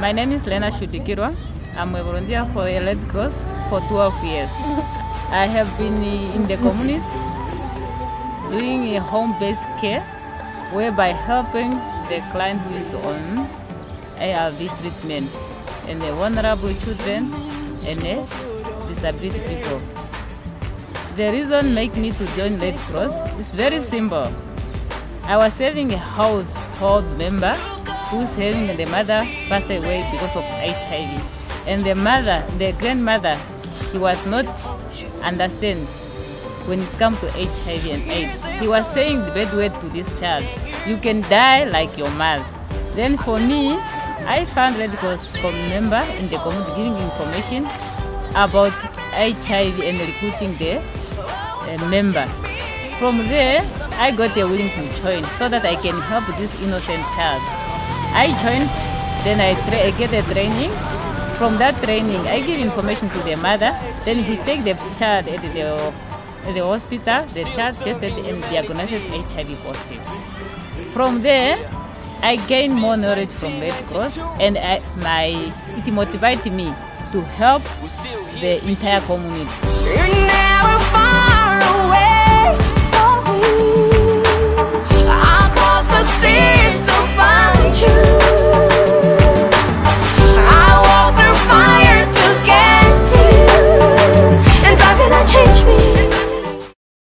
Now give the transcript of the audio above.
My name is Lena Shutikirwa. I'm a volunteer for the Red Cross for 12 years. I have been in the community doing a home-based care whereby helping the client who is on ARV treatment and the vulnerable children and the disability people. The reason make me to join Red Cross is very simple. I was serving a household member who's having the mother passed away because of HIV. And the mother, the grandmother, he was not understand when it comes to HIV and AIDS. He was saying the bad word to this child, you can die like your mother. Then for me, I found Red Cross member in the community giving information about HIV and recruiting the uh, member. From there, I got a willing to join so that I can help this innocent child. I joined, then I, get a training. From that training, I give information to the mother. Then he take the child at the, at the hospital. The child tested and diagnosed HIV positive. From there, I gain more knowledge from Red Cross, and I, my it motivated me to help the entire community.